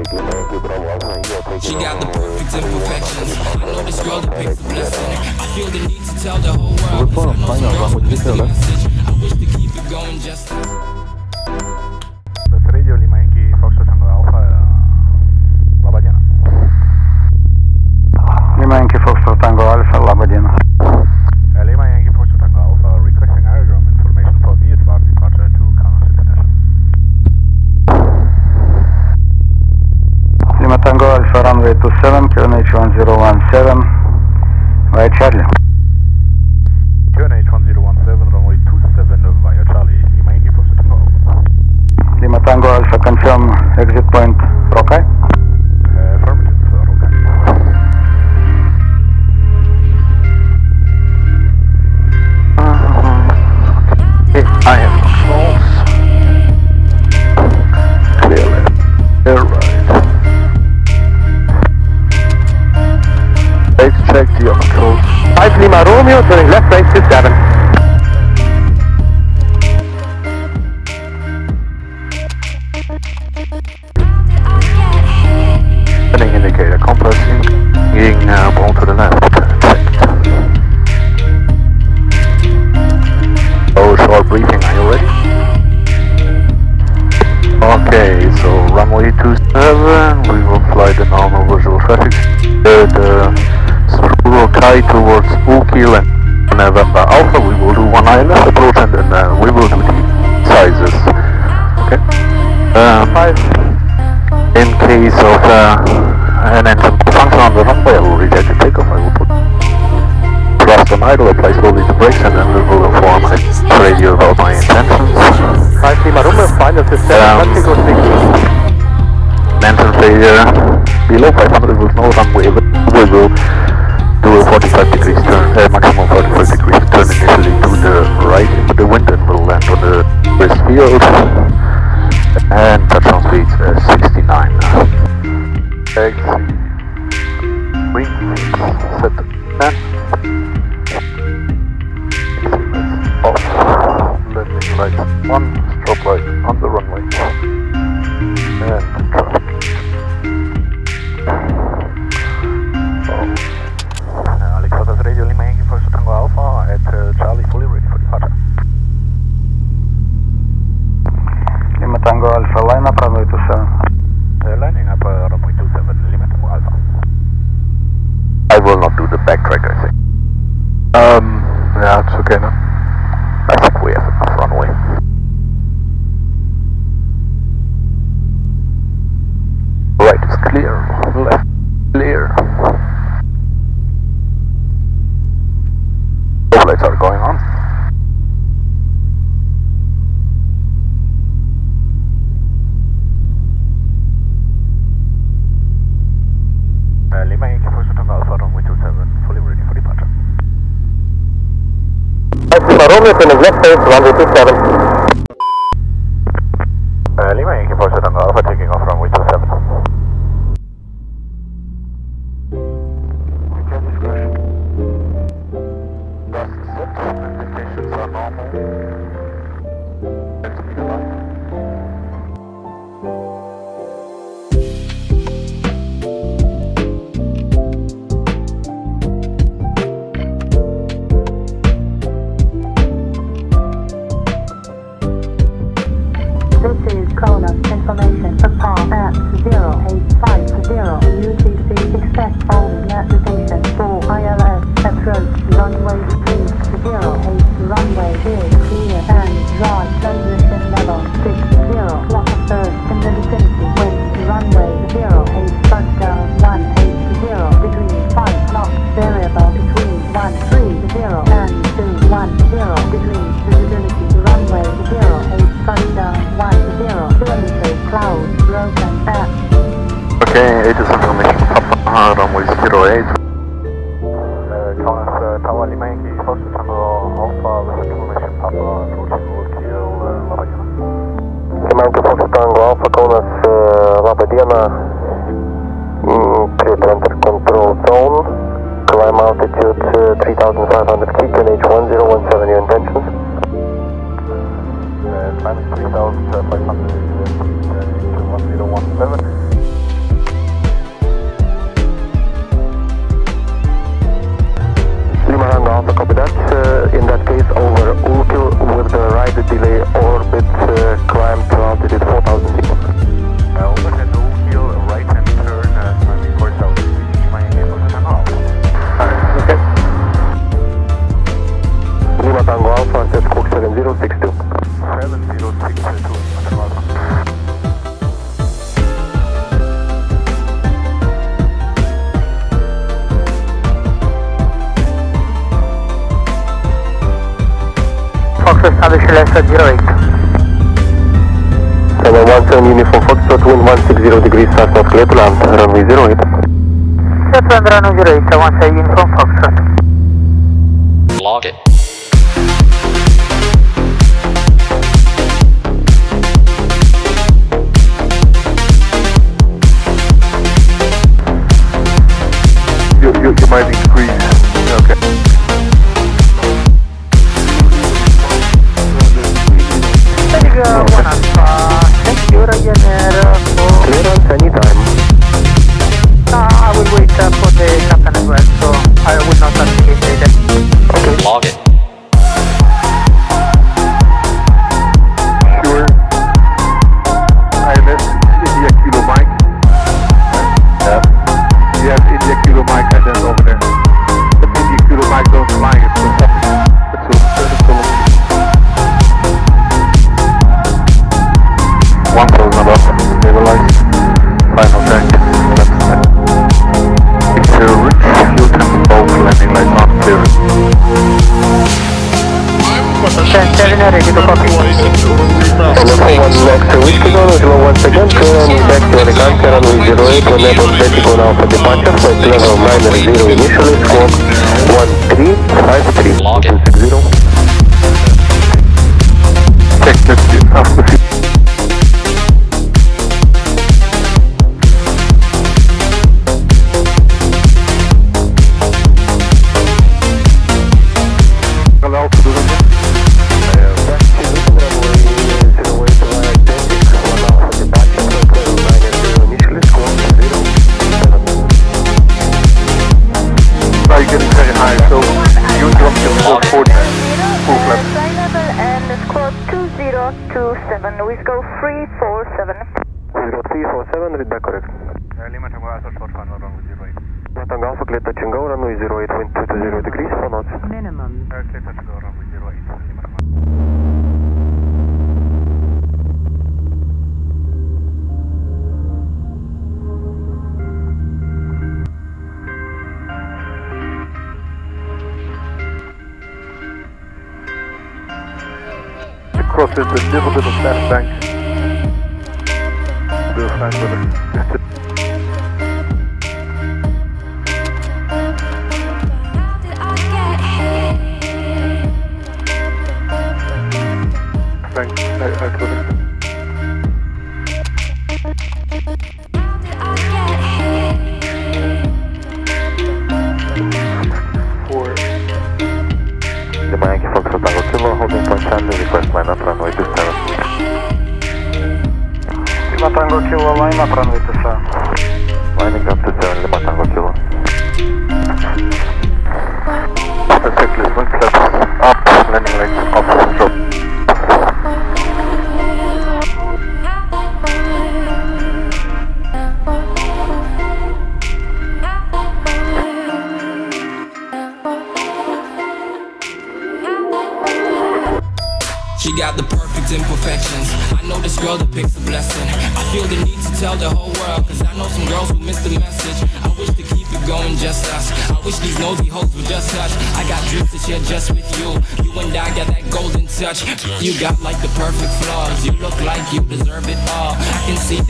She got the perfect imperfections. I know this girl depicts the blessing. I feel the need to tell the whole world. I wish to keep it going just via Charlie. QNH 1017, runway 27 via Charlie, Lima Foxtrot Tango Alpha. Lima Tango Alpha, confirm exit point affirmative, uh, okay. I am Let's check your controls. 5 Lima Romeo, turning left right to 7. Turning indicator, compass in, uh, on to the left. Oh, short briefing, are you ready? Okay, so runway 27, we will fly the normal visual traffic. Uh, the Rokai towards Ukil and November Alpha, we will do one ILS approach and then uh, we will do the sizes. Okay? Um, in case of uh, an engine function on the runway, I will reject the takeoff, I will put thrust on idle, apply slowly the brakes, and then we will inform the radio about my intentions. 5 Lima Romeo, final system, Um, Mexico 60. Engine failure below 500 with no runway, we will 45 degrees turn, uh, maximum 45 degrees turn initially to the right into the wind and will land on the west field. And touchdown speed uh, 69. Exit. Maxima Romeo, left base 1 repeat 7. Runway Lava Diena, cleared to enter control zone, climb altitude э, uh, 3500 feet, NH1017, your intentions? Uh, climbing 3500 feet, NH1017. establishing Channel 17 uniform Foxtrot, wind 160 degrees south north clear to land, runway 08. Set land runway 08, 17 uniform Foxtrot. Log it. 10 7 ready to to Whiskey Zone, hello once again, clear on back to Alicante, runway 08, one level vertical now for departure, flight level 90 initially, squawk 1353, 0347. 0347, read back correct. Lima Tango Alpha, short one, wrong with 08. Lima Tango Alpha, clear touch and go, runway degrees, 4 knots. Minimum. Uh, clear touch and go, runway 08, Lima Tango. little bit of left bank find whether Thanks. I, I Tango Kilo, holding point Charlie, request line up runway 27. Lima Tango Kilo line up runway 27. Lining up to 7 Lima Tango Kilo. The checklist, wind flaps up, landing lights I know this girl depicts a blessing. I feel the need to tell the whole world, cause I know some girls who missed the message. I wish to keep it going just us. I wish these nosy hoes would just touch. I got dreams to share just with you. You and I got that golden touch. You got like the perfect flaws. You look like you deserve it all. I can see